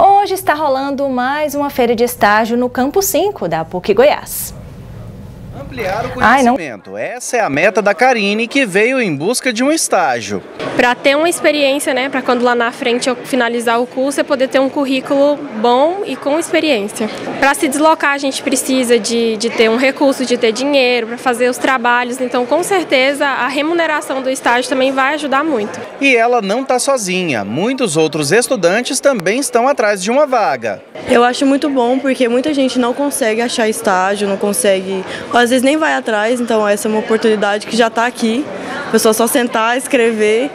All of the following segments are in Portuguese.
Hoje está rolando mais uma feira de estágio no Campo 5 da PUC Goiás. Ampliar o conhecimento. Ai, Essa é a meta da Karine, que veio em busca de um estágio. Para ter uma experiência, né, para quando lá na frente eu finalizar o curso, eu poder ter um currículo bom e com experiência. Para se deslocar, a gente precisa de, de ter um recurso, de ter dinheiro para fazer os trabalhos, então com certeza a remuneração do estágio também vai ajudar muito. E ela não está sozinha, muitos outros estudantes também estão atrás de uma vaga. Eu acho muito bom porque muita gente não consegue achar estágio, não consegue, ou às vezes nem vai atrás, então essa é uma oportunidade que já está aqui. A pessoa só sentar, escrever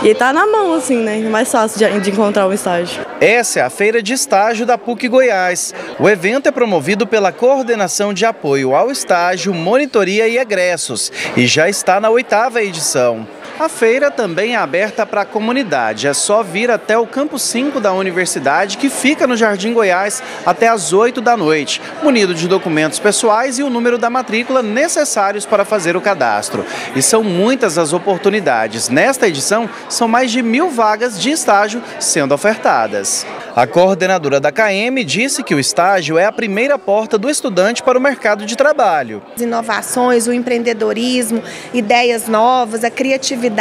e está na mão, assim, né? É mais fácil de, de, encontrar um estágio. Essa é a feira de estágio da PUC Goiás. O evento é promovido pela Coordenação de Apoio ao Estágio, Monitoria e Egressos e já está na oitava edição. A feira também é aberta para a comunidade. É só vir até o Campo 5 da universidade, que fica no Jardim Goiás, até às 8 da noite, munido de documentos pessoais e o número da matrícula necessários para fazer o cadastro. E são muitas as oportunidades. Nesta edição, são mais de mil vagas de estágio sendo ofertadas. A coordenadora da KM disse que o estágio é a primeira porta do estudante para o mercado de trabalho. As inovações, o empreendedorismo, ideias novas, a criatividade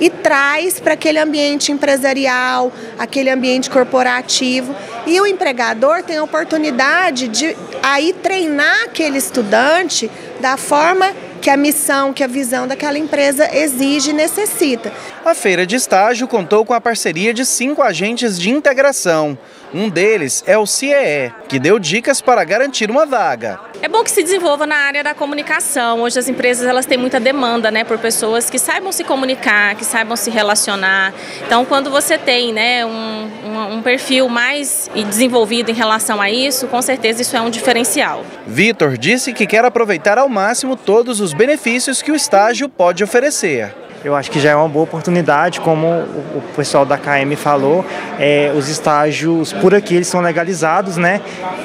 e traz para aquele ambiente empresarial, aquele ambiente corporativo. E o empregador tem a oportunidade de aí treinar aquele estudante da forma que a missão, que a visão daquela empresa exige e necessita. A feira de estágio contou com a parceria de cinco agentes de integração. Um deles é o CIEE, que deu dicas para garantir uma vaga. É bom que se desenvolva na área da comunicação. Hoje as empresas elas têm muita demanda, né, por pessoas que saibam se comunicar, que saibam se relacionar. Então, quando você tem, né, um, um, um perfil mais desenvolvido em relação a isso, com certeza isso é um diferencial. Vitor disse que quer aproveitar ao máximo todos os benefícios que o estágio pode oferecer eu acho que já é uma boa oportunidade, como o pessoal da KM falou, é, os estágios por aqui eles são legalizados, né?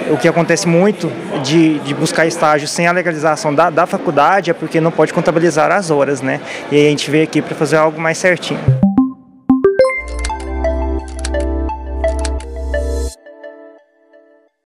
O que acontece muito de, de buscar estágio sem a legalização da, da faculdade é porque não pode contabilizar as horas, né? E a gente veio aqui para fazer algo mais certinho.